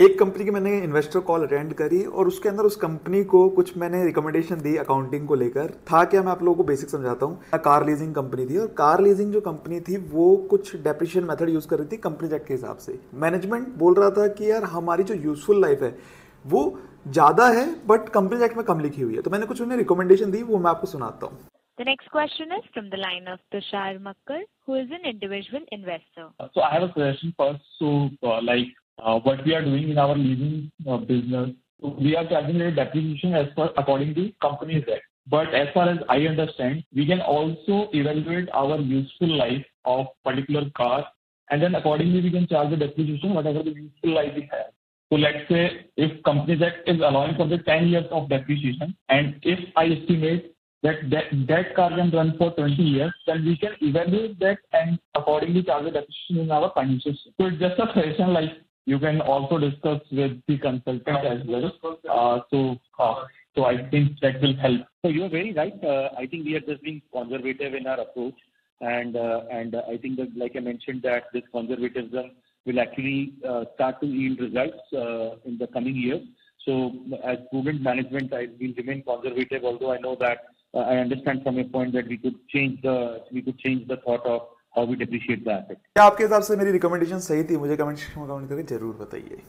एक कंपनी की मैंने इन्वेस्टर कॉल अटेंड करी और उसके अंदर उस कंपनी को कुछ मैंने रिकमेंडेशन दी अकाउंटिंग को लेकर। था क्या मैं आप लोगों को बेसिक समझाता हूँ? कार लीजिंग कंपनी थी और कार लीजिंग जो कंपनी थी वो कुछ डेप्रिशिएशन मेथड यूज़ कर रही थी कंपनी एक्ट के हिसाब से। मैनेजमेंट बोल रहा था कि यार हमारी जो यूजफुल लाइफ है वो ज़्यादा है बट कंपनी एक्ट में कम लिखी हुई है। तो मैंने कुछ उन्हें रिकमेंडेशन दी वो मैं आपको सुनाता हूँ। The next question is from the line of Tushar Makkar, who is an individual investor. So I have a question first. So, uh, like, what we are doing in our leasing uh, business, we are charging a depreciation as per according to Companies Act. But as far as I understand, we can also evaluate our useful life of particular car, and then accordingly we can charge the depreciation whatever the useful life it has. So let's say if Companies Act is allowing for the 10 years of depreciation, and if I estimate that that, that car can run for 20 years, then we can evaluate that and accordingly charge the depreciation in our financials. So it's just a suggestion like you can also discuss with the consultant as well. Uh, so, uh, so I think that will help. So you are very right. Uh, I think we are just being conservative in our approach, and uh, and I think that, like I mentioned, that this conservatism will actually uh, start to yield results uh, in the coming years. So, as prudent management, I will remain conservative. Although I know that I understand from your point that we could change the we could change the thought of how we depreciate the asset क्या आपके हिसाब से मेरी recommendation सही थी? मुझे comment section में comment करके ज़रूर बताइए।